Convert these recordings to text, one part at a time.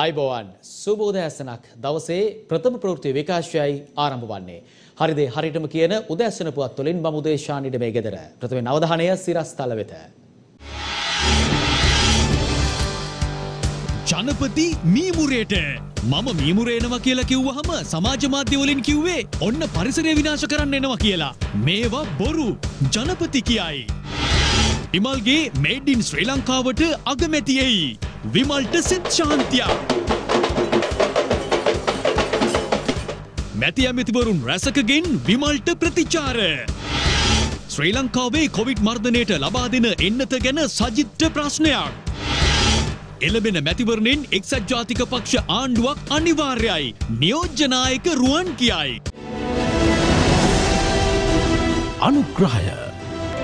ආයිබෝවන් සුබෝදෑසනක් දවසේ ප්‍රථම ප්‍රවෘත්ති විකාශයයි ආරම්භ වන්නේ. හරිදේ හරිටම කියන උදෑසන පුවත් තුළින් මම උදේශානිට මේ ගෙදර. ප්‍රථමයෙන් අවධානය සිරස්තල වෙත. ජනපති මීමුරේට මම මීමුරේනවා කියලා කිව්වහම සමාජ මාධ්‍ය වලින් කිව්වේ ඔන්න පරිසරය විනාශ කරන්න එනවා කියලා. මේවා බොරු ජනපති කියයි. විමල්ගේ මේඩ් ඉන් ශ්‍රී ලංකාවට අගමැති එයි. විමල්ට සිත් ශාන්තියක්. මැති ඇමතිවරුන් රැසකගෙන් විමල්ට ප්‍රතිචාර. ශ්‍රී ලංකාවේ කොවිඩ් මර්ධනයට ලබා දෙන එන්නත ගැන සජිත්ට ප්‍රශ්නයක්. එළබෙන මැතිවරණයෙන් එක්සත් ජාතික පක්ෂ ආණ්ඩුවක් අනිවාර්යයි. නියෝජ්‍යනායක රුවන් කියයි. අනුග්‍රහය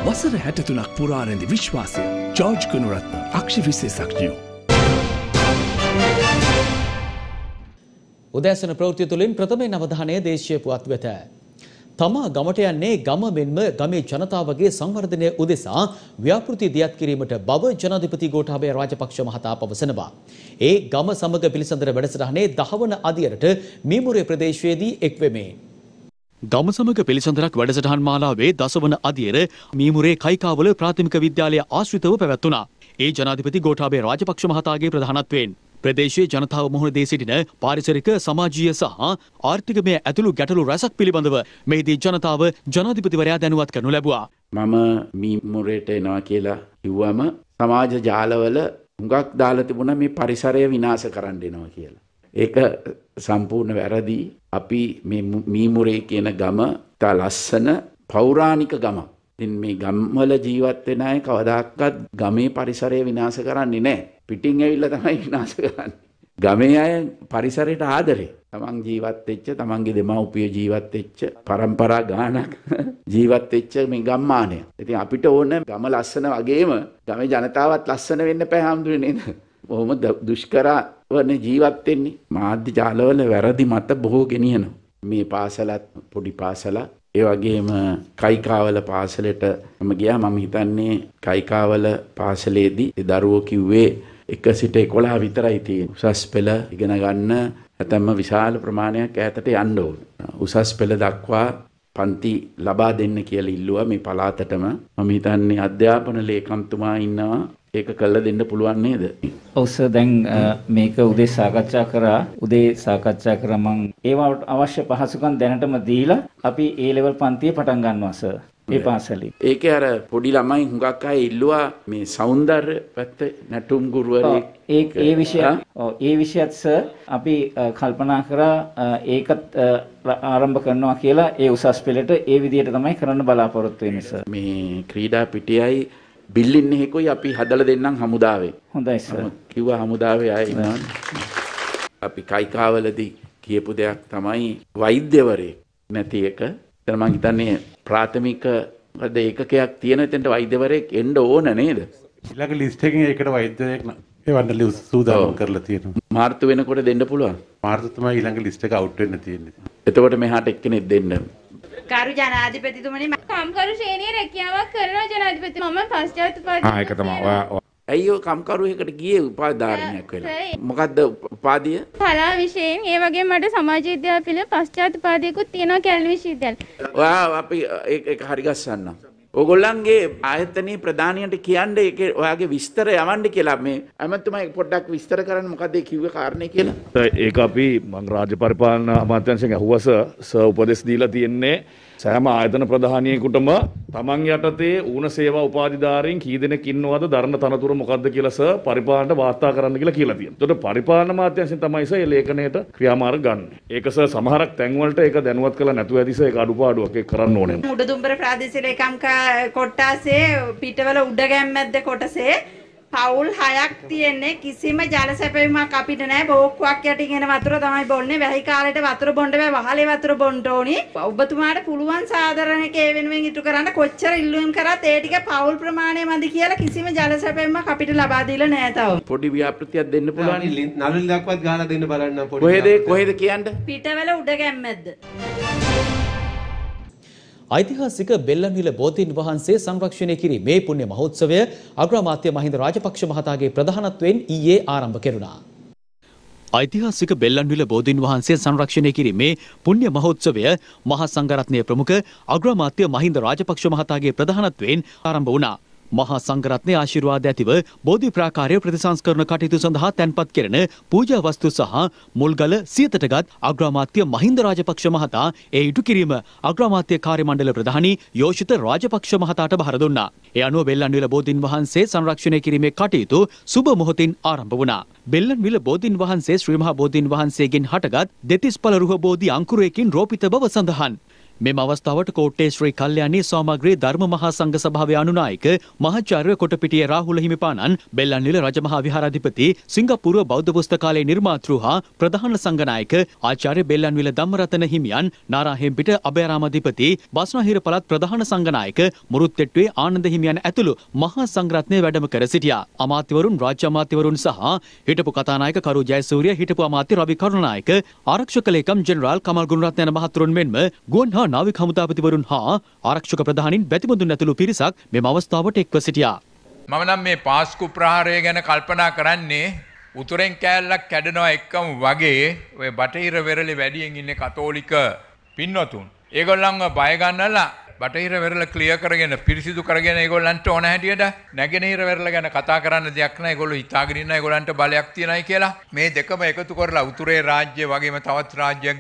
වසර හැටතුනක් පුරාරැඳි විශ්වාසය ජෝර්ජ් කනුරත්න අක්ෂි විශේෂක්ඥයෝ. උදෑසන ප්‍රවෘත්ති තුළින් ප්‍රථමයෙන් අවධානය දේශීය පුවත් වෙත. තමා ගමට යන්නේ ගම මෙන්ම ගමේ ජනතාවගේ සංවර්ධනය උදෙසා ව්‍යාපෘති දියත් කිරීමට බව ජනාධිපති ගෝඨාභය රාජපක්ෂ මහතා පවසනවා. ඒ ගම සමග පිළිසඳර වැඩසටහනේ දහවන අදියරට මීමුරේ ප්‍රදේශයේදී එක්වෙමේ. ගම සමග පිළිසඳරක් වැඩසටහන් මාලාවේ දසවන අදියර මීමුරේ කයිකාවල ප්‍රාථමික විද්‍යාලය ආශ්‍රිතව පැවැත්වුණා. ඒ ජනාධිපති ගෝඨාභය රාජපක්ෂ මහතාගේ ප්‍රධානත්වයෙන් ප්‍රදේශයේ ජනතාව මුහුණ දී සිටින පාරිසරික සමාජීය සහ ආර්ථිකමය ඇතුළු ගැටලු රැසක් පිළිබඳව මෙහිදී ජනතාව ජනාධිපතිවරයා දැනුවත් කරනු ලැබුවා. මම මීමුරේට එනවා කියලා කිව්වම සමාජ ජාලවල හුඟක් දාලා තිබුණා මේ පරිසරය විනාශ කරන්න එනවා කියලා. ඒක සම්පූර්ණ වැරදි. අපි මේ මීමුරේ කියන ගම තා ලස්සන පෞරාණික ගමක්. ඉතින් මේ ගම්වල ජීවත් වෙන අය කවදාකවත් ගමේ පරිසරය විනාශ කරන්නේ නැහැ. පිටින් ඇවිල්ලා තමයි විනාශ කරන්නේ. ගමේ අය පරිසරයට ආදරේ. තමන් ජීවත් වෙච්ච, තමන්ගේ දෙමව්පිය ජීවත් වෙච්ච, પરම්පරා ගානක් ජීවත් වෙච්ච මේ ගම්මානය. ඉතින් අපිට ඕන ගම ලස්සන වගේම ගමේ ජනතාවත් ලස්සන වෙන්න බෑ හාමුදුරනේ නේද? බොහොම දුෂ්කරවන ජීවත් වෙන්නේ. මාධ්‍ය ජාලවල වැරදි මත බොහෝ ගෙනියනවා. මේ පාසලත් පොඩි පාසලක් ඒ වගේම කයිකාවල පාසලට මම ගියා මම හිතන්නේ කයිකාවල පාසලේදී ඒ දරුවෝ කිව්වේ එක සිට 11 විතරයි තියෙන්නේ. උසස් පෙළ ඉගෙන ගන්න නැත්නම් විශාල ප්‍රමාණයක් ඈතට යන්න ඕන. උසස් පෙළ දක්වා පන්ති ලබා දෙන්න කියලා ඉල්ලුවා මේ පළාතටම. මම හිතන්නේ අධ්‍යාපන ලේකම්තුමා ඉන්නවා ඒක කල්ල දෙන්න පුළුවන් නේද? ඔව් සර් දැන් මේක උදේ සාකච්ඡා කරා. උදේ සාකච්ඡා කරා මම ඒවට අවශ්‍ය පහසුකම් දැනටම දීලා අපි ඒ ලෙවල් පන්තිය පටන් ගන්නවා සර්. ඒ පාසලේ. ඒකේ අර පොඩි ළමයි හුඟක් අය ඉල්ලුවා මේ సౌందර්ය පැත්ත නැටුම් ගුරුවරයෙක් ඒ ඒ විෂය ඒ විෂයත් සර් අපි කල්පනා කරා ඒකත් ආරම්භ කරනවා කියලා ඒ උසස් පෙළට ඒ විදිහට තමයි කරන්න බලාපොරොත්තු වෙන්නේ සර්. මේ ක්‍රීඩා පිටියයි බිල්ලින් එහෙකුයි අපි හදලා දෙන්නම් හමුදාවේ. හොඳයි සර්. කිව්වා හමුදාවේ අය ඉන්නවා. අපි කයිකාවලදී කියපු දෙයක් තමයි වෛද්‍යවරයෙක් නැති එක. එතන මං හිතන්නේ ප්‍රාථමික ඒකකයක් තියෙන එතෙන්ට වෛද්‍යවරයෙක් එන්න ඕන නේද? ඊළඟ ලිස්ට් එකෙන් ඒකට වෛද්‍යවරයෙක් එවන්න සූදානම් කරලා තියෙනවා. මාර්තු වෙනකොට දෙන්න පුළුවන්. මාර්තු තමයි ඊළඟ ලිස්ට් එක අවුට් වෙන්න තියෙන්නේ. එතකොට මෙහාට එක්කෙනෙක් දෙන්න. කරු ජනාධිපතිතුමනි කම්කරු ශ්‍රේණියේ රැකියාවක් කරනවා ජනාධිපති මම පශ්චාත්තාප ආ ඒක තමයි. ඔයා ඇයි ඔය කම්කරුවෙකුට ගියේ උපාධාරණයක් වෙලා? මොකද්ද උපාධිය? කලා විෂයෙන් ඒ වගේම මට සමාජ විද්‍යාව පිළ පශ්චාත්තාපාදයකුත් තියෙනවා කැලණි විශ්වවිද්‍යාලේ. ඔයා අපි ඒක ඒක හරි ගස්සන්න. ඕගොල්ලන්ගේ ආයතනයේ ප්‍රධානියට කියන්න ඒක ඔයාගේ විස්තර යවන්න කියලා මේ ඇමතුමා පොඩ්ඩක් විස්තර කරන්න මොකද ඒ කිව්වේ කාරණේ කියලා. ඒක අපි මං රාජ්‍ය පරිපාලන අමාත්‍යංශයෙන් ඇහුවස ස උපදෙස් දීලා තියෙන්නේ සෑම ආයතන ප්‍රධානියෙකුටම තමන් යටතේ ඌන සේවා උපාධිධාරීන් කී දෙනෙක් ඉන්නවද දරන තනතුර මොකද්ද කියලා සර් පරිපාලනට වාර්තා කරන්න කියලා කියලා තියෙනවා. එතකොට පරිපාලන අමාත්‍යාංශයෙන් තමයි සර් මේ ලේඛනයට ක්‍රියාමාර්ග ගන්න. ඒක සර් සමහරක් තැන්වලට ඒක දැනුවත් කරලා නැතුව ඇති සර් ඒක අඩුපාඩුවක් ඒක කරන්න ඕනේ. උඩදුම්බර ප්‍රාදේශීය ලේකම් කොට්ටාසේ පිටවල උඩගැම්මැද්ද කොටසේ පවුල් හයක් තියෙන්නේ කිසිම ජල සැපයීමක් අපිට නැහැ බෝක්කුවක් යටින් එන වතුර තමයි බොන්නේ. වැහි කාලේට වතුර බොන්න බෑ. වහලේ වතුර බොන්න ඕනි. ඔබතුමාට පුළුවන් සාධාරණක ඒ වෙනුවෙන් ඉටු කරන්න. කොච්චර ඉල්ලුම් කරත් ඒ ටික පවුල් ප්‍රමාණය මදි කියලා කිසිම ජල සැපයීමක් අපිට ලබා දීලා නැහැ තාම පොඩි ව්‍යාපෘතියක් දෙන්න පුළුවන්. නළුල් දක්වත් ගහලා දෙන්න බලන්න පොඩි කොහෙද කොහෙද කියන්න? පිටවල උඩගැම්මැද්ද ඓතිහාසික බෙල්ලන්විල බෝධීන් වහන්සේ සංරක්ෂණය කිරීමේ පුණ්‍ය මහෝත්සවය අග්‍රාමාත්‍ය මහින්ද රාජපක්ෂ මහතාගේ ප්‍රධානත්වයෙන් ඊයේ ආරම්භ කෙරුණා. ඓතිහාසික බෙල්ලන්විල බෝධීන් වහන්සේ සංරක්ෂණය කිරීමේ පුණ්‍ය මහෝත්සවය මහා සංඝරත්නය ප්‍රමුඛ අග්‍රාමාත්‍ය මහින්ද රාජපක්ෂ මහතාගේ ප්‍රධානත්වයෙන් ආරම්භ වුණා. මහා සංඝරත්නය ආශිර්වාද ඇතිව බෝධි ප්‍රාකාරය ප්‍රතිසංස්කරණ කටයුතු සඳහා තැන්පත් කෙරෙන පූජා වස්තු සහ මුල්ගල සියතටගත් අග්‍රාමාත්‍ය මහින්ද රාජපක්ෂ මහතා ඒ ඉටු කිරීම අග්‍රාමාත්‍ය කාර්ය මණ්ඩල ප්‍රධානී යෝෂිත රාජපක්ෂ මහතාට බහර දුන්නා. ඒ අනුව බෙල්ලන්විල බෝධීන් වහන්සේ සංරක්ෂණය කිරීමේ කටයුතු සුබ මොහොතින් ආරම්භ වුණා. බෙල්ලන්විල බෝධීන් වහන්සේ ශ්‍රී මහා බෝධීන් වහන්සේගෙන් හටගත් දෙතිස්පල රුහ බෝධි අංකුරයකින් රෝපිත බව සඳහන්. මෙම අවස්ථාවට කෝට්ටේ ශ්‍රී කල්්‍යයානී සෝමග්‍රී ධර්ම මහා සංඝ සභාවේ අනුනායක මහාචාර්ය කොටපිටිය රාහුල හිමිපාණන් බෙල්ලන්විල රජමහා විහාරාධිපති සිංගප්පූරුව බෞද්ධ පුස්තකාලයේ නිර්මාතෘ හා ප්‍රධාන සංඝනායක ආචාර්ය බෙල්ලන්විල ධම්මරතන හිමියන් නාරාහෙම්පිට අභයරාමාධිපති බස්නාහිර පළාත් ප්‍රධාන සංඝනායක මුරුත්තෙට්ටුවේ ආනන්ද හිමියන් ඇතුළු මහා සංඝරත්නය වැඩම කර සිටියා. අමාත්‍යවරුන් රාජ්‍ය අමාත්‍යවරුන් සහ හිටපු කතානායක කරු ජයසූරිය හිටපු අමාත්‍ය රවි කරුණානායක ආරක්ෂක ලේකම් ජෙනරාල් කමල් ගුණරත්න යන මහතුරුන් මෙන්ම ගුවන් හා නාවික හමුදාපතිවරුන් හා ආරක්ෂක ප්‍රධානින් බැතිබඳුන් ඇතුළු පිරිසක් මෙම අවස්ථාවට එක්ව සිටියා. මම නම් මේ පාස්කු ප්‍රහාරය ගැන කල්පනා කරන්නේ උතුරෙන් කෑල්ලක් කැඩනවා එක්කම වගේ ඔය බටහිර වෙරළි වැඩියෙන් ඉන්න කතෝලික පින්වතුන්. ඒගොල්ලන්ව බයගන්නලා බටහිර වෙරළ ක්ලිය කරගෙන පිරිසිදු කරගෙන ඒගොල්ලන්ට ඕන හැටියට නැගෙනහිර වෙරළ ගැන කතා කරන්න දෙයක් නැහැ ඒගොල්ලෝ හිතාගෙන ඉන්න ඒගොල්ලන්ට බලයක් තියනයි කියලා. මේ දෙකම එකතු කරලා උතුරේ රාජ්‍ය වගේම තවත් රාජ්‍යයක්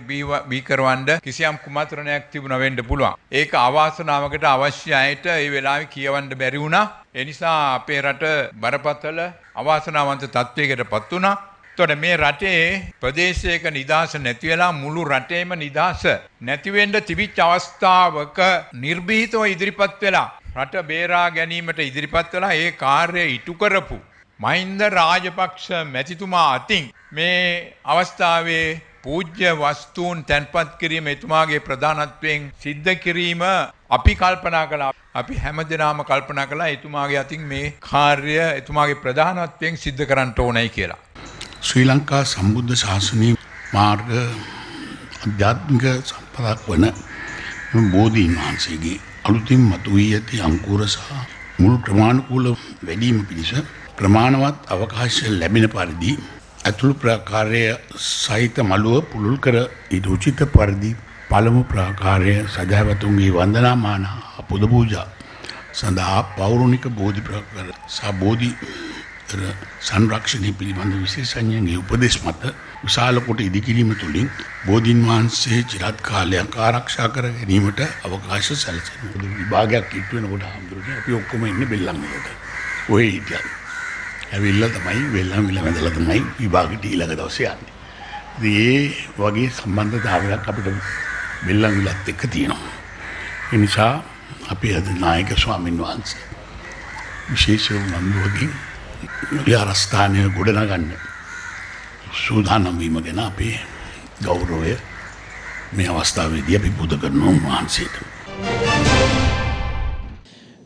බී කරවන්න කිසියම් කුමන්ත්‍රණයක් තිබුණා වෙන්න පුළුවන්. ඒක අවාසනාවකට අවශ්‍ය අයට ඒ වෙලාවේ කියවන්න බැරි වුණා. ඒ නිසා අපේ රට බරපතල අවාසනාවන්ත තත්වයකට පත් වුණා. තොට මේ රටේ ප්‍රදේශයක නිදහස නැතිවෙලා මුළු රටේම නිදහස නැතිවෙන්ඩ තිබිච් අවස්ථාවක නිර්භීතව ඉදිරිපත් වෙලා රට බේරා ගැනීමට ඉදිරිපත් වෙලා ඒ කාර්ය ඉටු කරපු. මහින්ද රාජපක්ෂ මැතිතුමා අතින් මේ අවස්ථාවේ පූජ්‍ය වස්තුූන් තැන්පත් කිරීම එතුමාගේ ප්‍රධානත්වයෙන් සිද්ධ කිරීම අපි කල්පනා කලා අපි හැම දෙනාම කල්පනා කලා එතුමාගේ අතින් මේ කාර්ය එතුමාගේ ප්‍රධානත්වයෙන් සිද්ධ කරන්නට ඕනයි කියලා. ශ්‍රී ලංකා සම්බුද්ධ ශාසනය මාර්ග අධ්‍යාත්මික සම්පදක් වන බෝධීන් වහන්සේගේ අලුතින් මතු වී ඇති අංකුර සහ මුල් ක්‍රමාණුකූල වැඩීම පිණිස ප්‍රමාණවත් අවකාශ ලැබෙන පරිදි ඇතුළු ප්‍රාකාරය සහිත මළුව පුළුල් කර ඊට උචිත පරිදි පළමු ප්‍රාකාරය සජාවතුන්ගේ වන්දනාමාන පුද පූජා සඳහා පෞරුණික බෝධි ප්‍රාකාර සහ බෝධි සංරක්ෂණය පිළිබඳ විශේෂඥයන්ගේ උපදෙස් මත විශාල කොට ඉදිකිරීම තුළින් බෝධීන් වහන්සේ චිරත් කාලයක් ආරක්ෂා කර ගැනීමට අවකාශ සැලසෙන විභාගයක් ඉටු වෙනකොට හාමුදුරුවනේ අපි ඔක්කොම ඉන්නේ බෙල්ලන්විලට. ඔය හිටියන්. ඇවිල්ලා තමයි බෙල්ලන්විල වැඳලා තමයි විභාගෙට ඊළඟ දවසේ යන්නේ. ඉතින් ඒ වගේ සම්බන්ධතාවයක් අපිට බෙල්ලන්විලත් එක්ක තියෙනවා. ඒ නිසා අපි අද නායක ස්වාමින් වහන්සේ විශේෂ නන්දුවකින් විහාරස්ථානය ගොඩනගන්න සූදානම් වීම ගැන අපේ ගෞරවය මේ අවස්ථාවේදී අපි පුද කරනවා වහන්සේට.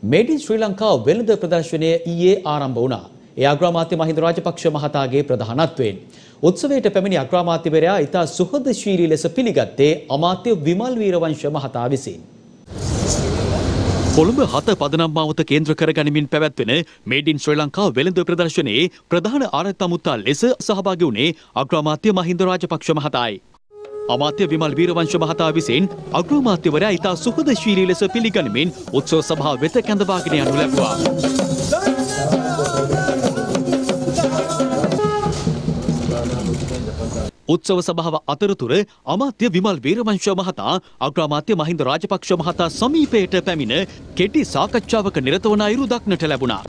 මේඩින් ශ්‍රී ලංකා වෙළඳ ප්‍රදර්ශනය ඊයේ ආරම්භ වුණා. ඒ අග්‍රාමාත්‍ය මහින්ද රාජපක්ෂ මහතාගේ ප්‍රධානත්වයෙන්. උත්සවයට පැමිණි අග්‍රාමාත්‍යවරයා ඉතා සුහදශීලී ලෙස පිළිගත්තේ අමාත්‍ය විමල් වීරවංශ මහතා විසින්. කොළඹ හත පදනම් මාවත කේන්ද්‍ර කර ගනිමින් පැවැත්වෙන මේඩින් ශ්‍රී ලංකා වෙළඳ ප්‍රදර්ශනයේ ප්‍රධාන ආරත්තමුත්තා ලෙස සහභාගි වුණේ අග්‍රාමාත්‍ය මහින්ද රාජපක්ෂ මහතායි. අමාත්‍ය විමල් වීරවංශ මහතා විසින් අග්‍රාමාත්‍යවරයා ඉතා සුහදශීලී ලෙස පිළිගනිමින් උත්සව සභාව වෙත කැඳවාගෙන යනු ලැබුවා. උත්සව සභාව අතරතුර අමාත්‍ය විමල් වීරවංශ මහතා අග්‍රාමාත්‍ය මහින්ද රාජපක්ෂ මහතා සමීපයට පැමිණ කෙටි සාකච්ඡාවක නිරත වන අයුරු දක්නට ලැබුණා.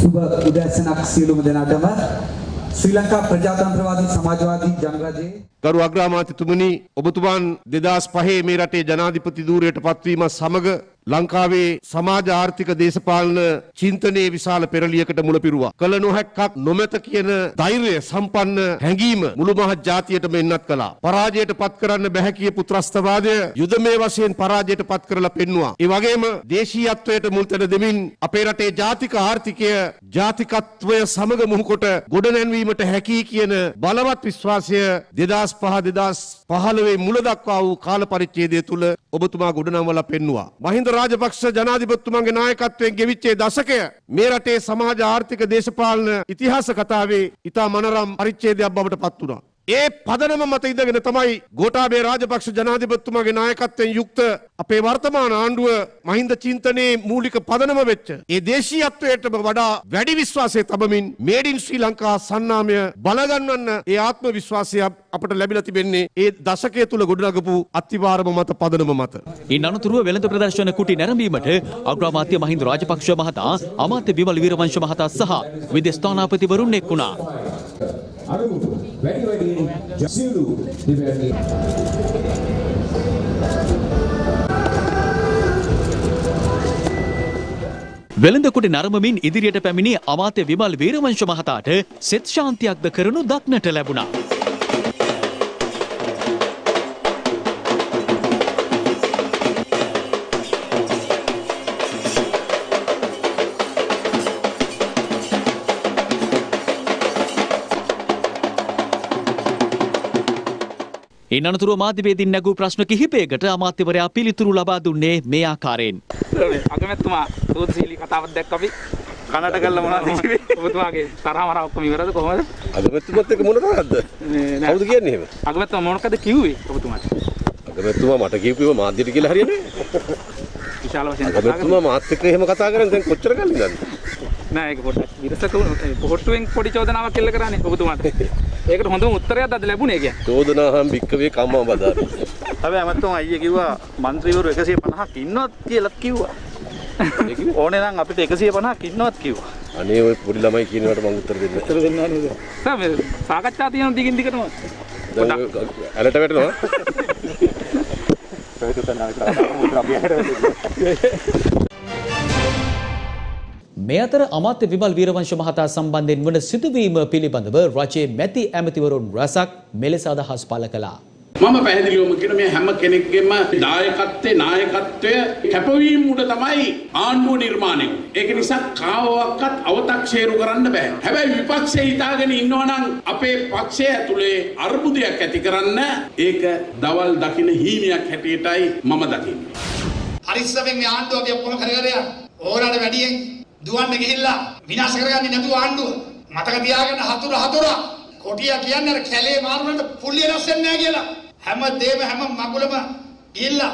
සුබ උදැසනක් සියලුම දෙනාටම ශ්‍රී ලංකා ප්‍රජාතන්ත්‍රවාදී සමාජවාදී ජනරජයේ ගරු අග්‍රාමාත්‍යතුමනි ඔබතුමාන් 2005 මේ රටේ ජනාධිපති ධූරයට පත්වීම සමග ලංකාවේ සමාජ ආර්ථික දේශපාලන චින්තනයේ විශාල පෙරලියකට මුල පිරුවා. කළ නොහැක්කක් නොමැත කියන ධෛර්යය සම්පන්න හැඟීම මුළු මහත් ජාතියටම එන්නත් කළා. පරාජයට පත් කරන්න බැහැ කියපු ත්‍රස්තවාදය යුදමය වශයෙන් පරාජයට පත් කරලා පෙන්නවා. ඒ වගේම දේශීයත්වයට මුල් තැන දෙමින් අපේ රටේ ජාතික ආර්ථිකය ජාතිකත්වය සමග මුහුකොට ගොඩනැන්වීමට හැකි කියන බලවත් විශ්වාසය 2000 දෙදස් පහ දෙදස් පහළවේ මුල දක්වා වූ කාල පරිච්ඡේදය තුළ ඔබතුමා ගොඩනංවල පෙන්නවා. මහින්ද රාජපක්ෂ ජනාධිපතිතුමාගේ නායකත්වයෙන් ගෙවිච්චේ දශකය මේ රටේ සමාජ ආර්ථික දේශපාලන ඉතිහාස කතාවේ ඉතා මනරම් පරිච්ඡේදයක් බවට පත් වුණා. ඒ පදනම මත ඉඳගෙන තමයි ගෝඨාභය රාජපක්ෂ ජනාධිපතිතුමාගේ නායකත්වයෙන් යුක්ත අපේ වර්තමාන ආණ්ඩුව මහින්ද චින්තනයේ මූලික පදනම වෙච්ච ඒ දේශීයත්වයටම වඩා වැඩි විශ්වාසය තබමින් මේඩ් ඉන් ශ්‍රී ලංකා සන්නාමය බලගන්වන්න ඒ ආත්ම විශ්වාසය අපට ලැබිලා තිබෙන්නේ ඒ දශකය තුල ගොඩනගපු අත්තිවාරම මත පදනම මත. ඉන් අනතුරුව වෙළඳ ප්‍රදර්ශන කුටි නැරඹීමට අග්‍රාමාත්‍ය මහින්ද රාජපක්ෂ මහතා අමාත්‍ය විමල් වීරවංශ මහතා සහ විදේශ ස්ථානාපතිවරුන් එක් වුණා. අරමුණු වැඩි වැඩියෙන් සියලු දෙවැනි වෙළඳකොට නරඹමින් ඉදිරියට පැමිණි අමාත්‍ය විමල් වීරවංශ මහතාට සෙත් ශාන්තියක්ද කරනු දක්නට ලැබුණා. ඉන් අනතුරුව මාධ්‍යවේදීන් නැගූ ප්‍රශ්න කිහිපයකට අමාත්‍යවරයා පිළිතුරු ලබා දුන්නේ මේ ආකාරයෙන්. අගමැතිතුමා සෝදශීලී කතාවක් දැක්ක අපි. කනට කරලා මොනවද කිව්වේ ඔබතුමාගේ තරහ මරා ඔක්කොම ඉවරද කොහමද? අගමැතිතුමත් එක්ක මොන තරහක්ද? කවුද කියන්නේ එහෙම? අගමැතිතුමා මොනකද කිව්වේ ඔබතුමාට? අගමැතිතුමා මට කියපුවා මාධ්‍යට කියලා හරියන්නේ විශාල වශයෙන් කතා අගමැතිතුමා මාත් එක්ක එහෙම කතා කරන්නේ දැන් කොච්චර කල් ඉඳන්ද? නෑ ඒක පොඩ්ඩක් විරසක පොට්ටුවෙන් පොඩි චෝදනාවක් එල්ල කරන්නේ ඔබතුමාට ඒකට හොඳම උත්තරයක් අද ලැබුණේ කියන්නේ. චෝදනාහම් භික්කවේ කම්මා බදාමි. හැබැයි අමතුන් අයියා කිව්වා മന്ത്രിවරු 150ක් ඉන්නවත් කියලාත් කිව්වා. ඕනේ නම් අපිට 150ක් ඉන්නවත් කිව්වා. අනේ ඔය පොඩි ළමයි කියනකට මම උත්තර දෙන්න. උත්තර දෙන්න නේද? සම සාකච්ඡා තියෙන දිගින් දිගටම. ඇලට වැටෙනවා. ඒක තමයි මේ අතර අමාත්‍ය විමල් වීරවංශ මහතා සම්බන්ධයෙන් වන සිදුවීම පිළිබඳව රජයේ මැති ඇමතිවරුන් රැසක් මෙලෙස අදහස් පළ කළා. මම පැහැදිලිවම කියන මේ හැම කෙනෙක්ගේම දායකත්වයේ නායකත්වය කැපවීම උඩ තමයි ආණ්ඩුව නිර්මාණය වුනේ. ඒක නිසා කාවවත් අව탁සේරු කරන්න බෑ. හැබැයි විපක්ෂය හිතාගෙන ඉන්නවනම් අපේ පක්ෂය ඇතුලේ අර්බුදයක් ඇති කරන්න ඒක දවල් දකින හීනයක් හැටියටයි මම දකින්නේ. හරිස්සමෙන් මේ ආණ්ඩුව අපි ඔක්කොම කරගෙන යන ඕනට වැඩියෙන් දුවන්න ගිහිල්ලා විනාශ කරගන්නේ නැතුව ආණ්ඩුව. මතක තියාගන්න හතුර හතුර. කොටියා කියන්නේ අර කැලේ මාරුනට පුල්ලිය රැස් වෙන්නේ නැහැ කියලා. හැම දෙම හැම මගුලම ගිහිල්ලා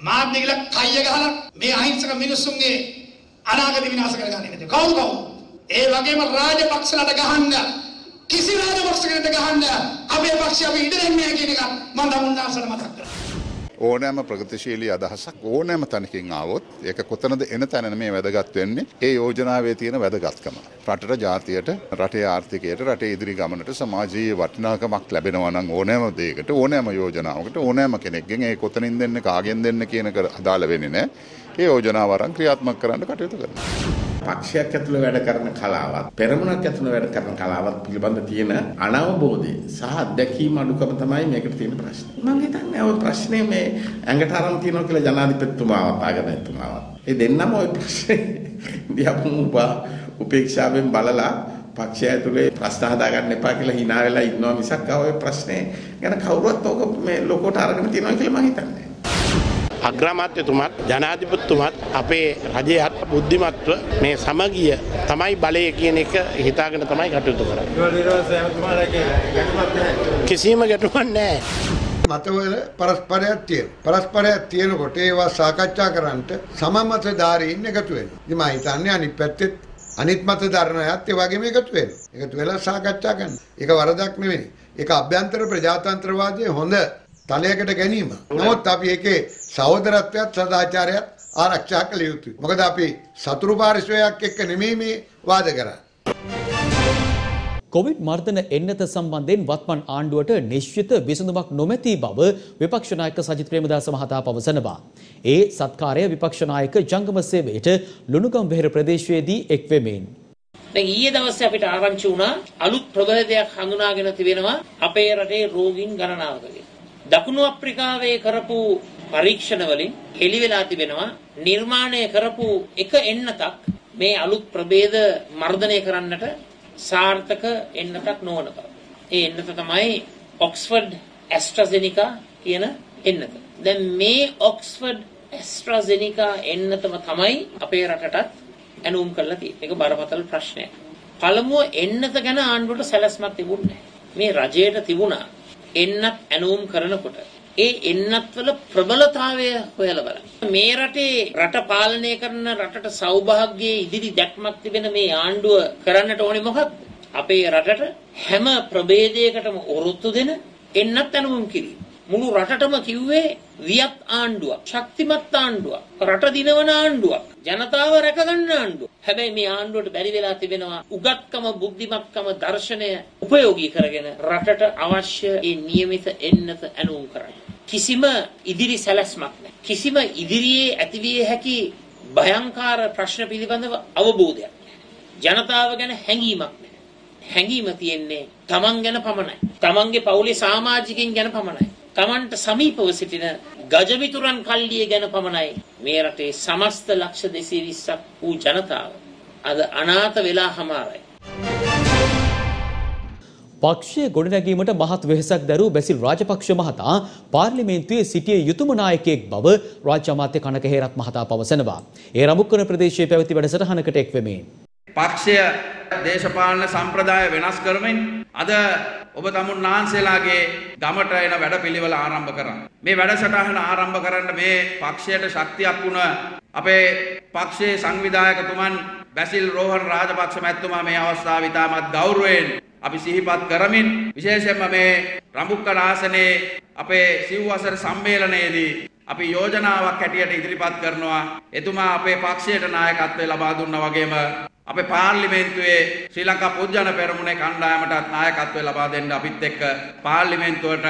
මාත් ගිහිල්ලා කයිය ගහලා මේ අහිංසක මිනිස්සුන්ගේ අනාගත විනාශ කරගන්නේ නැතුව. කවුරු කවුරු ඒ වගේම රාජපක්ෂලට ගහන්න කිසි රාජපක්ෂකට ගහන්න අපේ පක්ෂය අපි ඉඩ දෙන්නේ නැහැ කියන එක මම තමුන්නාසට මතක් කරා. ඕනෑම ප්‍රගතිශීලී අදහසක් ඕනෑම තැනකින් ආවොත් ඒක කොතනද එන තැන මේ වැදගත් වෙන්නේ ඒ යෝජනාවේ තියෙන වැදගත්කම. රටට ජාතියට රටේ ආර්ථිකයට රටේ ඉදිරි ගමනට සමාජීය වටිනාකමක් ලැබෙනවා නම් ඕනෑම දෙයකට ඕනෑම යෝජනාවකට ඕනෑම කෙනෙක්ගෙන් ඒ කොතනින් දෙන්න කාගෙන් දෙන්න කියන එක අදාළ වෙන්නේ නැහැ. ඒ යෝජනාව අරන් ක්‍රියාත්මක කරන්න කටයුතු කරනවා. පක්ෂයක් ඇතුළ වැඩ කරන කලාවත් පෙරමුණක් ඇතුළ වැඩ කරන කලාවත් පිළිබඳ තියෙන අනවබෝධය සහ අත්දැකීම් අඩුකම තමයි මේකට තියෙන ප්‍රශ්නේ. මම හිතන්නේ ඔය ප්‍රශ්නේ මේ ඇඟට අරන් තියනවා කියලා ජනාධිපතිතුමාවත් ආගමැතිතුමාවත්. ඒ දෙන්නම ওই ප්‍රශ්නේ දිහා උපේක්ෂාවෙන් බලලා පක්ෂය ඇතුලේ ප්‍රශ්න හදාගන්න එපා කියලා hina වෙලා ඉන්නවා මිසක් ඔය ප්‍රශ්නේ ගැන කවුරුවත් ඕක මේ ලොකෝට අරගෙන තියනවා කියලා මම හිතන්නේ. අග්‍රාමාත්‍යතුමත් ජනාධිපතිතුමත් අපේ රජයත් බුද්ධිමත්ව මේ සමගිය තමයි බලය කියන එක හිතාගෙන තමයි කටයුතු කරන්නේ. කිසිම ගැටුමක් නැහැ. මතවල පරස්පරයක් තියෙන. පරස්පරයක් තියෙනකොට ඒවා සාකච්ඡා කරන්නට සමමතධාරීන් එකතු වෙනවා. ඉතින් මම හිතන්නේ අනිත් පැත්තෙත් අනිත් මත ධර්ණයත් ඒ වගේම එකතු වෙනවා. එකතු වෙලා සාකච්ඡා කරනවා. ඒක වරදක් නෙවෙයි. ඒක අභ්‍යන්තර ප්‍රජාතන්ත්‍රවාදයේ හොඳ තලයකට ගැනීම. නමුත් අපි ඒකේ සහෝදරත්වයත් සදාචාරයත් ආරක්ෂා කළ යුතුයි. මොකද අපි සතුරු පාරිශ්‍රයක් එක්ක නෙමෙයි මේ වාද කරන්නේ. කොවිඩ් මර්ධන එන්නත සම්බන්ධයෙන් වත්මන් ආණ්ඩුවට නිශ්චිත විසඳුමක් නොමැති බව විපක්ෂ නායක සජිත් ප්‍රේමදාස මහතා පවසනවා. ඒ සත්කාරය විපක්ෂ නායක ජංගම සේවයට ලුණුගම් වෙහෙර ප්‍රදේශයේදී එක් වෙමින් දැන් ඊයේ දවසේ අපිට ආරංචි වුණා අලුත් ප්‍රභේදයක් හඳුනාගෙන තිබෙනවා අපේ රටේ රෝගීන් ගණනාවකදී. දකුණු අප්‍රිකාවේ කරපු පරීක්ෂණ වලින් හෙළි වෙලා තිබෙනවා නිර්මාණය කරපු එක එන්නතක් මේ අලුත් ප්‍රභේද මර්ධනය කරන්නට සාර්ථක එන්නතක් නොවන බව. ඒ එන්නත තමයි ඔක්ස්ෆර්ඩ් ඇස්ට්‍රාසෙනිකා කියන එන්නත. දැන් මේ ඔක්ස්ෆර්ඩ් ඇස්ට්‍රාසෙනිකා එන්නතම තමයි අපේ රටටත් ඇනුම් කරලා තියෙන්නේ. ඒක බරපතල ප්‍රශ්නයක්. පළමුව එන්නත ගැන ආණ්ඩුවට සැලැස්මක් තිබුණේ මේ රජයට තිබුණා එන්නත් ඇනුම් කරනකොට ඒ එන්නත්වල ප්‍රබලතාවය හොයලා බලන්න. මේ රටේ රට පාලනය කරන රටට සෞභාග්‍යයේ ඉදිරි දැක්මක් තිබෙන මේ ආණ්ඩුව කරන්නට ඕනේ මොකක්ද? අපේ රටට හැම ප්‍රභේදයකටම ඔරොත්තු දෙන එන්නත් ඇනුම් කිරීම. මුළු රටටම කිව්වේ වියත් ආණ්ඩුවක්, ශක්තිමත් ආණ්ඩුවක්, රට දිනවන ආණ්ඩුවක්, ජනතාව රැකගන්න ආණ්ඩුවක්. හැබැයි මේ ආණ්ඩුවට බැරි වෙලා තිබෙනවා උගත්කම, බුද්ධිමත්කම, දර්ශනය උපයෝගී කරගෙන රටට අවශ්‍ය ඒ නියමිත එන්නත ඇනුම් කරන්න. කිසිම ඉදිරි සැලැස්මක් නැහැ. කිසිම ඉදිරියේ ඇතිවිය හැකි භයංකාර ප්‍රශ්න පිළිබඳව අවබෝධයක් ජනතාව ගැන හැඟීමක් නැහැ. හැඟීම තියෙන්නේ තමන් ගැන පමණයි. තමන්ගේ පවුලේ සමාජිකයින් ගැන පමණයි. තමන්ට සමීපව සිටින ගජමිතුරන් කල්ලිය ගැන පමණයි මේ රටේ සමස්ත ලක්ෂ 220ක් වූ ජනතාව අද අනාථ වෙලා හමාරයි. පක්ෂය ගොඩනැගීමට මහත් වෙහෙසක් දැරූ බැසිල් රාජපක්ෂ මහතා පාර්ලිමේන්තුවේ සිටිය යුතුම නායකයෙක් බව රාජ්‍ය අමාත්‍ය කනක හේරත් මහතා පවසනවා. ඒ රමුක්කන ප්‍රදේශයේ පැවති වැඩසටහනකට එක්වෙමින්. පක්ෂය දේශපාලන සම්ප්‍රදාය වෙනස් කරමින් අද ඔබ තමුන් වහන්සේලාගේ ගමට එන වැඩපිළිවෙල ආරම්භ කරන්න. මේ වැඩසටහන ආරම්භ කරන්න මේ පක්ෂයට ශක්තියක් වුණ අපේ පක්ෂයේ සංවිධායකතුමන් බැසිල් රෝහන් රාජපක්ෂ මැතිතුමා මේ අවස්ථාව ඉතාමත් ගෞරවයෙන් අපි සිහිපත් කරමින් විශේෂයෙන්ම මේ රඹුක්කන ආසනයේ අපේ සිව්වසර සම්මේලනයේදී අපි යෝජනාවක් හැටියට ඉදිරිපත් කරනවා. එතුමා අපේ පක්ෂයට නායකත්වය ලබා දුන්නා වගේම අපේ පාර්ලිමේන්තුවේ ශ්‍රී ලංකා පොත්ජන පෙරමුණේ කණ්ඩායමටත් නායකත්වය ලබා දෙන්න අපිත් එක්ක පාර්ලිමේන්තුවට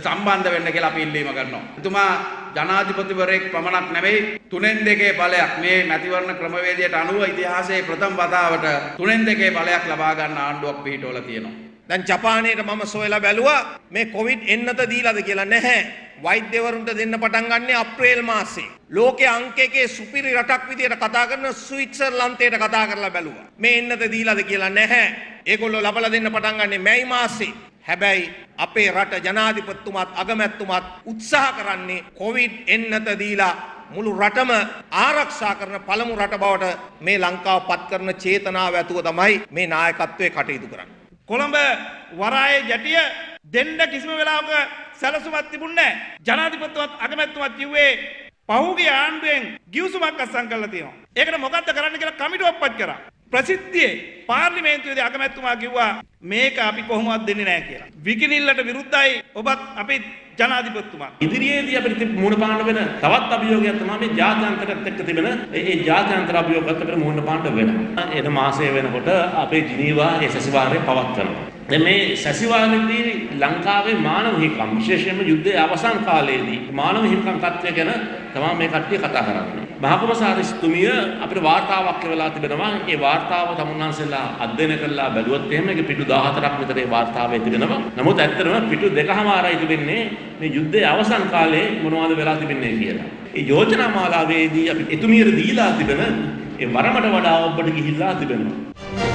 සම්බන්ධ වෙන්න කියලා අපි ඉල්ලීම කරනවා. එතුමා ජනාධිපතිවරයෙක් පමණක් නෙවෙයි තුනෙන් දෙකේ බලයක් මේ මැතිවරණ ක්‍රමවේදයට අනුව ඉතිහාසයේ ප්‍රථම වතාවට තුනෙන් දෙකේ බලයක් ලබා ගන්න ආණ්ඩුවක් පිහිටවලා තියෙනවා. දැන් ජපානයට මම සොයලා බැලුවා මේ කොවිඩ් එන්නත දීලාද කියලා නැහැ. වෛද්‍යවරුන්ට දෙන්න පටන් ගන්නේ අප්‍රේල් මාසේ. ලෝකයේ අංක එකේ සුපිරි රටක් විදියට කතා කරන ස්විට්සර්ලන්තයට කතා කරලා බැලුවා. මේ එන්නත දීලාද කියලා නැහැ. ඒගොල්ලෝ ලබලා දෙන්න පටන් ගන්නේ මැයි මාසේ. හැබැයි අපේ රට ජනාධිපතිතුමත් අගමැතිතුමත් උත්සාහ කරන්නේ කොවිඩ් එන්නත දීලා මුළු රටම ආරක්ෂා කරන පළමු රට බවට මේ ලංකාව පත් කරන චේතනාව ඇතුව තමයි මේ නායකත්වයේ කටයුතු කරන්නේ. කොළඹ වරායේ ජැටිය දෙන්න කිසිම වෙලාවක සැලසුමක් තිබුණේ නැහැ. ජනාධිපතිතුමත් අගමැතිතුමත් කිව්වේ පහුගිය ආණ්ඩුවෙන් ගිවිසුමක් අත්සන් කරලා තියෙනවා. ඒකට මොකද්ද කරන්න කියලා කමිටුවක් පත් කරා. ප්‍රසිද්ධියේ පාර්ලිමේන්තුවේදී අගමැතිතුමා කිව්වා මේක අපි කොහොමවත් දෙන්නේ නැහැ කියලා. විකිනිල්ලට විරුද්ධයි ඔබත් අපි ජනාධිපතිතුමා. ඉදිරියේදී අපිට මුහුණ පාන්න වෙන තවත් අභියෝගයක් තමයි මේ ජාත්‍යන්තරත් එක්ක තිබෙන ඒ ජාත්‍යන්තර අභියෝගات අපිට මුහුණ පාන්න වෙනවා. එන මාසය වෙනකොට අපේ ජිනීවා ඒ සැසිවාරය පවත්වනවා. දැන් මේ සැසිවාරයේදී ලංකාවේ මානව හිමිකම් විශේෂයෙන්ම යුද්ධයේ අවසන් කාලයේදී මානව හිමිකම් තත්ත්වය ගැන තමයි මේ කට්ටිය කතා කරන්නේ. මහකොමසාරිස්තුමිය අපිට වාර්තාවක් කියවලා තිබෙනවා. ඒ වාර්තාව තමුන්වන්සලා අධ්‍යයනය කරලා බැලුවොත් එහෙම ඒක පිටු 14ක් විතර ඒ වාර්තාවේ තිබෙනවා. නමුත් ඇත්තටම පිටු දෙකමාරයි තිබෙන්නේ මේ යුද්ධයේ අවසන් කාලේ මොනවද වෙලා තිබෙන්නේ කියලා. ඒ යෝජනා මාලාවේදී අපි එතුමියට දීලා තිබෙන ඒ වරමට වඩා ඔබට ගිහිල්ලා තිබෙනවා.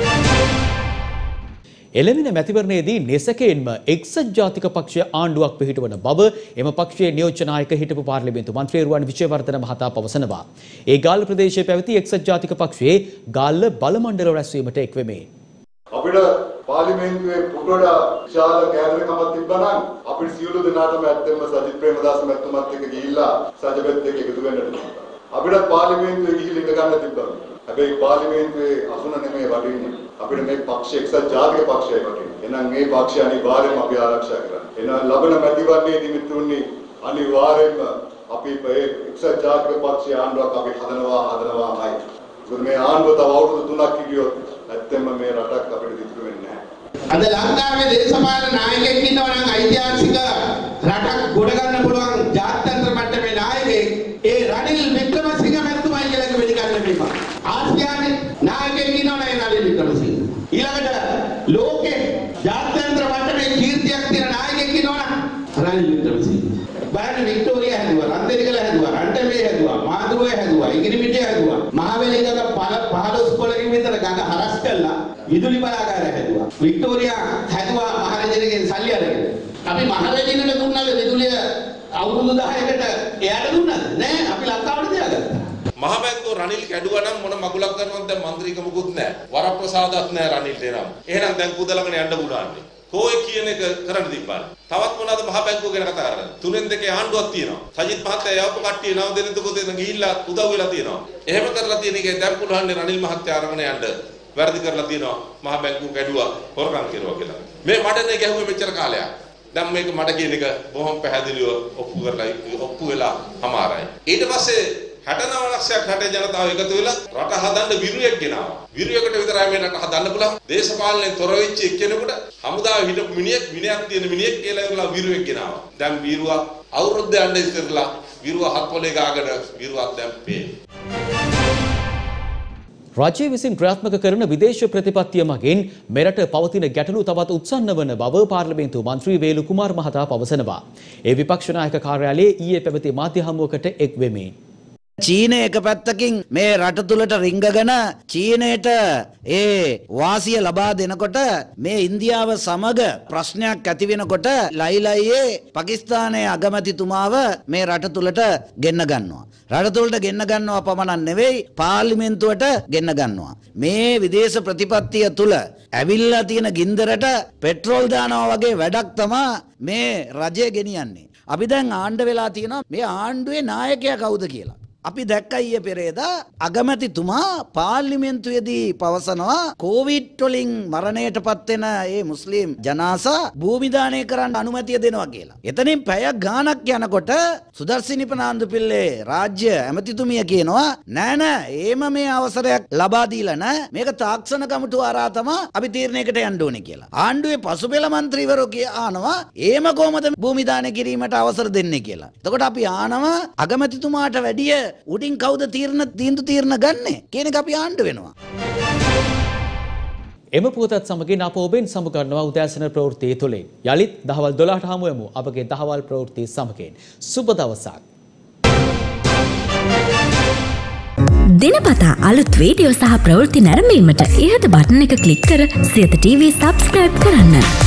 එළවෙන මැතිවරණයේදී නිසකයෙන්ම එක්සත් ජාතික පක්ෂය ආණ්ඩුවක් පිහිටවන බව එම පක්ෂයේ නියෝජ්‍ය නායක හිටපු පාර්ලිමේන්තු මන්ත්‍රී රුවන් විජේවර්ධන මහතා පවසනවා. ඒ ගාල්ල ප්‍රදේශයේ පැවති එක්සත් ජාතික පක්ෂයේ ගාල්ල බලමණ්ඩල රැස්වීමට එක්වෙමේ. අපිට පාර්ලිමේන්තුවේ පුටුවට විශාල කෑදරකමක් තිබ්බනම් අපිට සියලු දෙනාටම ඇත්තෙන්ම සජිත් ප්‍රේමදාස මැතිතුමත් එක්ක ගිහිල්ලා සජබෙත් එක්ක එකතු වෙන්නට තිබුණා. අපිට පාර්ලිමේන්තුවේ ගිහිල්ලා ඉඳ ගන්න තිබ්බා. හැබැයි පාර්ලිමේන්තුවේ අසුන නෙමෙයි වටින්නේ. අපිට මේ පක්ෂ එක්සත් ජාතික පක්ෂය වටින්නේ. එහෙනම් මේ පක්ෂය අනිවාර්යයෙන්ම අපි ආරක්ෂා කරන්න. එහෙනම් ලබන මැතිවරණයේදී මිතුරුනි අනිවාර්යයෙන්ම අපි මේ එක්සත් ජාතික පක්ෂය ආණ්ඩුවක් අපි හදනවා හදනවාමයි. මොකද මේ ආණ්ඩුව තව අවුරුදු 3ක් ගියොත් ඇත්තෙන්ම මේ රටක් අපිට දිතුරු වෙන්නේ නැහැ. අද ලංකාවේ දේශපාලන නායකයෙක් ඉන්නවා නම් ඓතිහාසික රටක් ගොඩ ගන්න පුළුවන් ජාත්‍යන්තර මට්ටමේ නායකයෙක් ඒ රනිල් වික්‍රමසිංහ මැතිතුමයි කියලා වෙඩි ගන්න මේවා. ආසියාවේ නායකයෙක් ඉන්නවා නම් රනිල් වික්‍රමසිංහ. ඊළඟට ලෝකේ ජාත්‍යන්තර මට්ටමේ කීර්තියක් තියෙන නායකයෙක් ඉන්නවා නම් රනිල් වික්‍රමසිංහ. බලන්න වික්ටෝරියා හැදුවා, රන්දේරිකල හැදුවා, රන්ටමේ මාළුවේ හැදුවා, ඉඟිරි මිටේ හැදුවා. මහවැලි ගඟ 15 15කින් විතර ගඟ හරස් කළා. විදුලි බලාගාරය හැදුවා. වික්ටෝරියා හැදුවා මහරජගෙන් සල්ලි අරගෙන. අපි මහරජිනට දුන්නද විදුලිය අවුරුදු 10කට එයාට දුන්නද? නෑ, අපි ලංකාවට තියාගත්තා. මහමැද්දෝ රනිල් කැඩුවා නම් මොන මගුලක් කරනවද දැන් മന്ത്രിකමකුත් නැහැ. වරප්‍රසාදත් නැහැ රනිල්ට නම්. එහෙනම් දැන් කුදලගෙන යන්න පුළුවන්. කෝයි කියන එක කරන්න තිබ්බා. තවත් මොනවද මහ බැංකුව ගැන කතා කරන්නේ? තුනෙන් දෙකේ ආණ්ඩුවක් තියෙනවා. සජිත් මහත්තයා යවපු කට්ටිය නව දෙනෙකුට දෙන ගිහිල්ලා උදව් වෙලා තියෙනවා. එහෙම කරලා තියෙන එකේ දැන් පුළුවන් රනිල් මහත්තයා අරගෙන යන්න. වැරදි කරලා තියෙනවා. මහ බැංකුව කැඩුවා, හොරකම් කරුවා කියලා. මේ මඩනේ ගැහුවේ මෙච්චර කාලයක්. දැන් මේක මඩ කියන එක බොහොම පැහැදිලිව ඔප්පු කරලා ඔප්පු වෙලා හමාරයි. ඊට පස්සේ 69 ලක්ෂයක් රටේ ජනතාව එකතු වෙලා රට හදන්න විරුවෙක් ගෙනාවා. විරුවෙකුට විතරයි මේ රට හදන්න පුළුවන්. දේශපාලනයෙන් තොර වෙච්ච එක්කෙනෙකුට හමුදාවේ හිටපු මිනිහෙක් විනයක් තියෙන මිනිහෙක් කියලා ඉවරලා විරුවෙක් ගෙනාවා. දැන් විරුවා අවුරුද්ද යන්න ඉස්සරලා විරුවා හත් පොලේ ගාගෙන විරුවක් දැන් පේ. රජය විසින් ක්‍රියාත්මක කරන විදේශ ප්‍රතිපත්තිය මගින් මෙරට පවතින ගැටලු තවත් උත්සන්න වන බව පාර්ලිමේන්තු මන්ත්‍රී වේලු කුමාර් මහතා පවසනවා. ඒ විපක්ෂ නායක කාර්යාලයේ ඊයේ පැවති මාධ්‍ය හමුවකට එක් වෙමින්. චීනය එක පැත්තකින් මේ රට තුළට රිංගගෙන චීනයට ඒ වාසිය ලබා දෙනකොට මේ ඉන්දියාව සමග ප්‍රශ්නයක් ඇති වෙනකොට ලයිලයියේ පකිස්තානයේ අගමැතිතුමාව මේ රට තුළට ගෙන්න ගන්නවා. රට තුළට ගෙන්න ගන්නවා පමණක් නෙවෙයි පාර්ලිමේන්තුවට ගෙන්න ගන්නවා. මේ විදේශ ප්‍රතිපත්තිය තුළ ඇවිල්ලා තියෙන ගින්දරට පෙට්‍රෝල් දානවා වගේ වැඩක් තමා මේ රජය ගෙනියන්නේ. අපි දැන් ආණ්ඩ වෙලා තියෙනවා මේ ආණ්ඩුවේ නායකයා කවුද කියලා. අපි දැක්කයිය පෙරේදා අගමැතිතුමා පාර්ලිමෙන්න්තුයේදී පවසනවා කෝවිට්ටොලින් මරණයට පත්වෙන ඒ මුස්ලිම් ජනාසා භූමිධානය කරන්න අනුමැතිය දෙනවා කියලා. එතනින් පැය ගානක් යනකොට සුදර්සිනිපනාන්දු පිල්ලේ රාජ්‍ය ඇමතිතුමිය කියනවා නෑනෑ ඒම මේ අවසරයක් ලබාදීලන මේක තාක්ෂණ කමටු ආරාතම අපි තීරණයකට යන්ඩෝන කියලා. ආණ්ඩුවේ පසු පෙළ මන්ත්‍රීවරෝ කිය ආනවා ඒම කෝමත භූමිධාන කිරීමට අවසර දෙන්නේ කියලා. තකොට අපි ආනවා අගමැතිතුමාට වැඩිය උඩින් කවුද තීරණ තීන්දුව තීරණ ගන්නෙ කියන එක අපි ආණ්ඩු වෙනවා. එම පුවතත් සමගින් අප ඔබෙන් සමුගන්නවා උදෑසන ප්‍රවෘත්තිය තුළින්. යළිත් දහවල් 12ට හමු වෙමු අපගේ දහවල් ප්‍රවෘත්ති සමගින්. සුබ දවසක්. දිනපතා අලුත් වීඩියෝ සහ ප්‍රවෘත්ති නැරඹීමට ඉහත බටන එක ක්ලික් කර සියත TV සබස්ක්‍රයිබ් කරන්න.